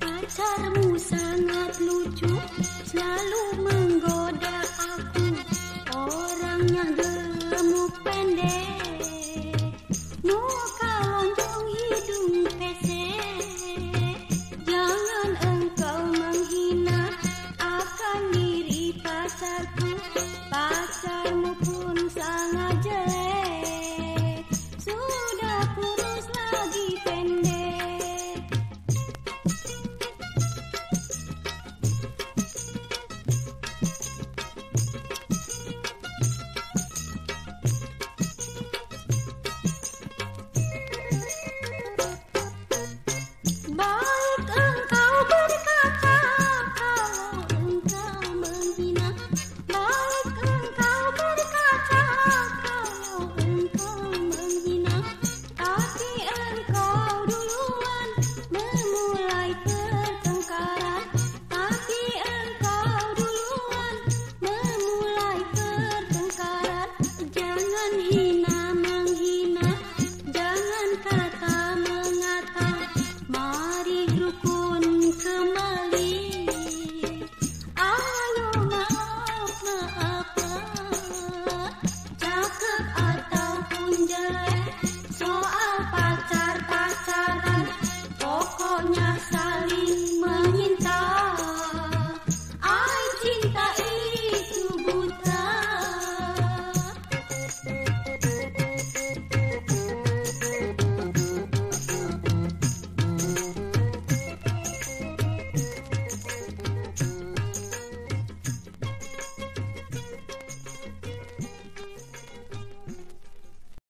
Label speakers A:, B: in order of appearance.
A: Pacarmu my side.